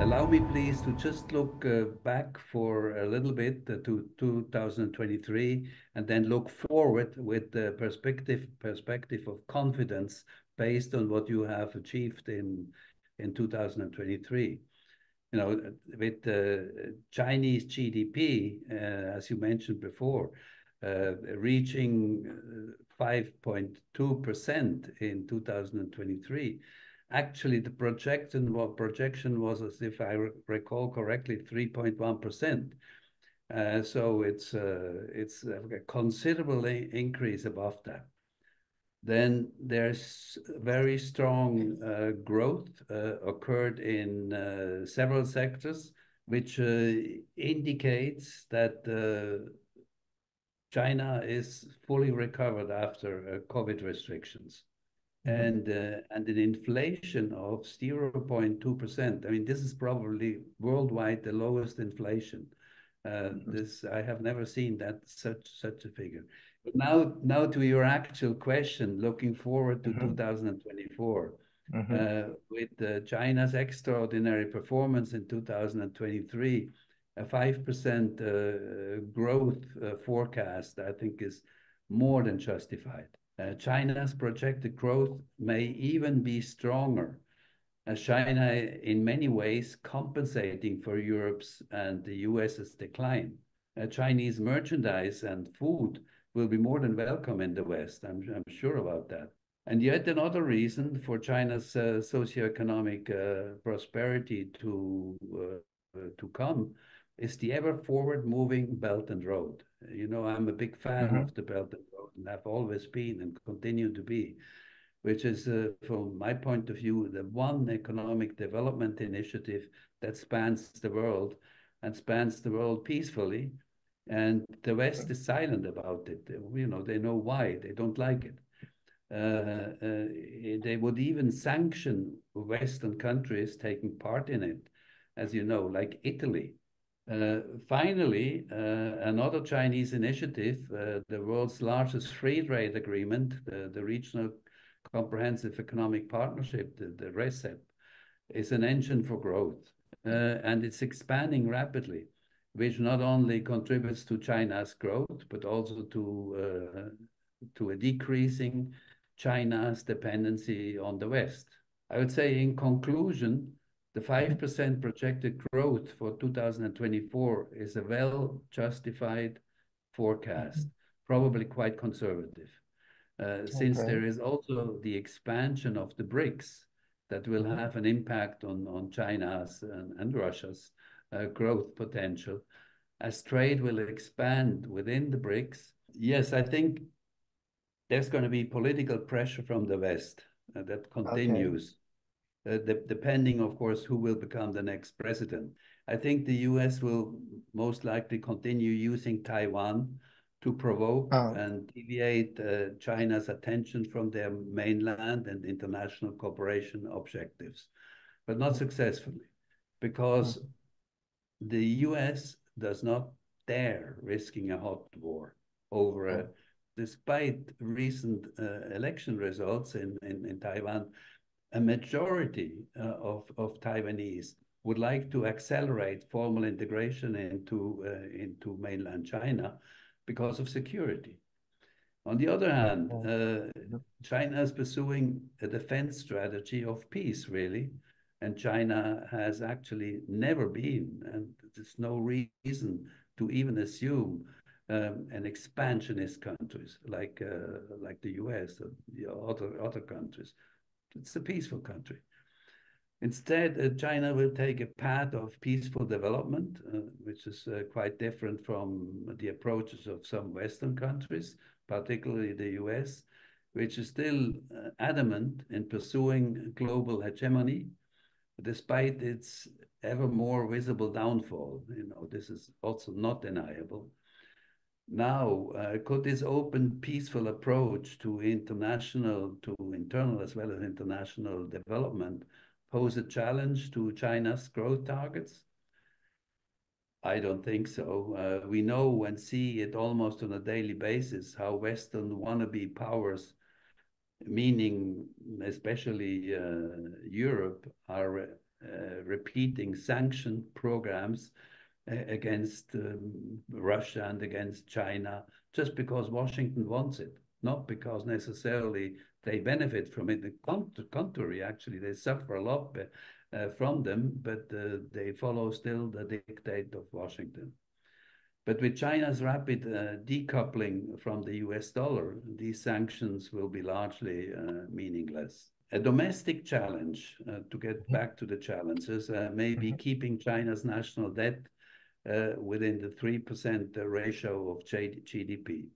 Allow me, please, to just look uh, back for a little bit uh, to 2023 and then look forward with the perspective of confidence based on what you have achieved in 2023. You know, with the Chinese GDP, as you mentioned before, Uh, reaching uh, 5.2% in 2023. Actually, the projection was, as if I recall correctly, 3.1%. Uh, so it's it's a considerable increase above that. Then there's very strong growth occurred in several sectors, which indicates that China is fully recovered after uh, COVID restrictions. Mm-hmm. And uh, and an inflation of 0.2%. I mean, this is probably worldwide the lowest inflation. Uh, mm-hmm. This I have never seen that such such a figure. But now to your actual question, looking forward to mm-hmm. 2024. With China's extraordinary performance in 2023, a 5% uh, growth uh, forecast, I think, is more than justified. Uh, China's projected growth may even be stronger, as China, in many ways, compensating for Europe's and the U.S.'s decline. Chinese merchandise and food will be more than welcome in the West. I'm sure about that. And yet another reason for China's socioeconomic prosperity to to come is the ever forward-moving Belt and Road. You know, I'm a big fan mm-hmm. of the Belt and Road, and I've always been and continue to be, which is, uh, from my point of view, the one economic development initiative that spans the world and spans the world peacefully. And the West is silent about it. You know, they know why. They don't like it. Uh, uh, eh, they would even sanction Western countries taking part in it, as you know, like Italy. Uh, finally, uh, another Chinese initiative, uh, the world's largest free trade agreement, the Regional Comprehensive Economic Partnership, the RCEP, is an engine for growth. And it's expanding rapidly, which not only contributes to China's growth, but also to, to a decreasing China's dependency on the West. I would say, in conclusion, the 5% projected growth for 2024 is a well-justified forecast, mm-hmm. probably quite conservative. Uh, since there is also the expansion of the BRICS that will mm-hmm. have an impact on China's and Russia's uh, growth potential, as trade will expand within the BRICS. Yes, I think there's going to be political pressure from the West uh, that continues, Uh, depending, of course, who will become the next president. I think the U.S. will most likely continue using Taiwan to provoke ah. and deviate uh, China's attention from their mainland and international cooperation objectives, but not successfully, because hmm. the U.S. does not dare risking a hot war over, hmm. despite recent uh, election results in, in, in Taiwan, a majority uh, of of Taiwanese would like to accelerate formal integration into uh, into mainland China because of security. On the other hand, uh, China is pursuing a defense strategy of peace, really. And China has actually never been, and there's no reason to even assume um, an expansionist countries like like the U.S. or other other countries. It's a peaceful country. Instead, uh, China will take a path of peaceful development, uh, which is uh, quite different from the approaches of some Western countries, particularly the U.S., which is still adamant in pursuing global hegemony, despite its ever more visible downfall. You know, this is also not deniable. Now, could this open, peaceful approach to international, to internal as well as international development pose a challenge to China's growth targets? I don't think so. Uh, we know and see it almost on a daily basis how Western wannabe powers, meaning especially uh, Europe, are uh, repeating sanction programs uh, against um, Russia and against China just because Washington wants it, not because necessarily they benefit from it. The contrary, actually, they suffer a lot uh, from them, but uh, they follow still the dictate of Washington. But with China's rapid uh, decoupling from the US dollar, these sanctions will be largely uh, meaningless. A domestic challenge, uh, to get mm-hmm. back to the challenges, uh, may be mm-hmm. keeping China's national debt within the 3% ratio of GDP.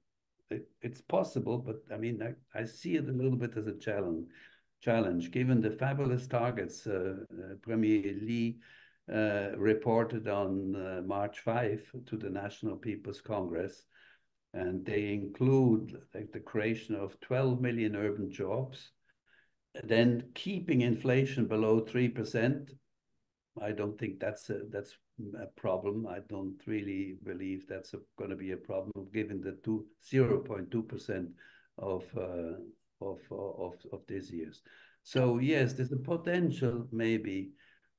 It, it's possible, but I mean, I, I see it a little bit as a challenge challenge, given the fabulous targets uh, uh, Premier Li uh, reported on March 5 to the National People's Congress. And they include like, the creation of 12 million urban jobs, then keeping inflation below 3%. I don't think that's that's a problem. I don't really believe that's going to be a problem given the two, 0.2% of uh, of, of, of these years. So yes, there's a potential maybe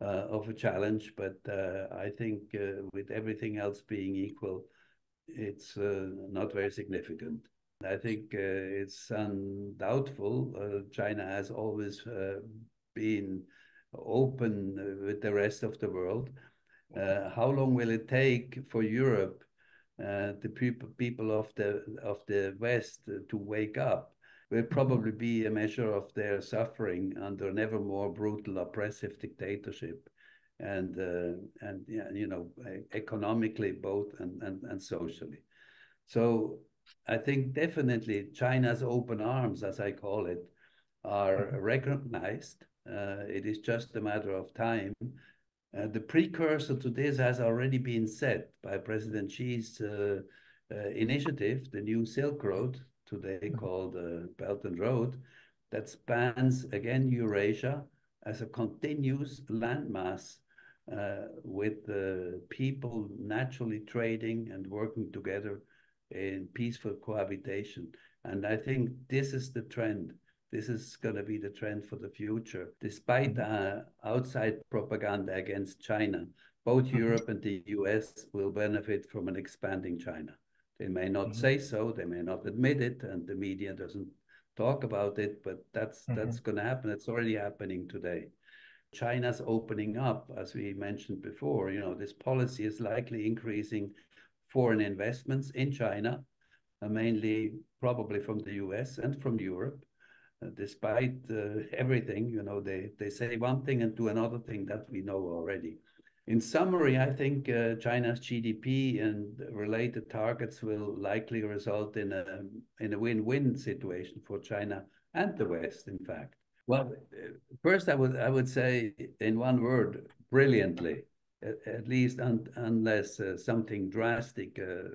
uh, of a challenge, but uh, I think uh, with everything else being equal, it's uh, not very significant. I think uh, it's undoubtful. Uh, China has always been open with the rest of the world. How long will it take for Europe, the people people of the of the West, to wake up? will probably be a measure of their suffering under an ever more brutal, oppressive dictatorship, and uh, and yeah, you know, economically both and, and and socially. So I think definitely China's open arms, as I call it, are mm-hmm. recognized. Uh, it is just a matter of time. Uh, the precursor to this has already been set by President Xi's uh, uh initiative, the New Silk Road, today mm-hmm. called uh, Belt and Road, that spans again Eurasia as a continuous landmass uh, with uh, people naturally trading and working together in peaceful cohabitation. And I think this is the trend. This is going to be the trend for the future. Despite uh, outside propaganda against China, both mm-hmm. Europe and the US will benefit from an expanding China. They may not mm-hmm. say so, they may not admit it, and the media doesn't talk about it, but that's mm-hmm. that's going to happen. It's already happening today. China's opening up, as we mentioned before. You know, this policy is likely increasing foreign investments in China, uh, mainly probably from the U.S. and from Europe. Uh, despite uh, everything, you know, they they say one thing and do another thing that we know already. In summary, I think uh, China's GDP and related targets will likely result in a in a win-win situation for China and the West, in fact. Well, first I would I would say in one word, brilliantly, at, at least un, unless uh, something drastic, uh,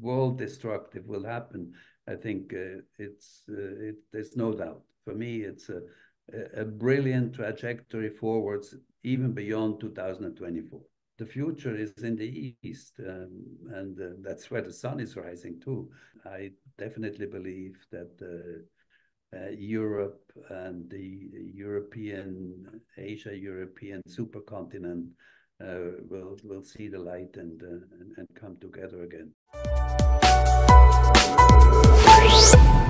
world destructive will happen. I think uh, it's uh, it, there's no doubt. For me, it's a a brilliant trajectory forwards even beyond 2024. The future is in the east, um, and uh, that's where the sun is rising too. I definitely believe that uh, uh, Europe and the European, Asia European supercontinent uh, will will see the light and, uh, and, and come together again. Bye.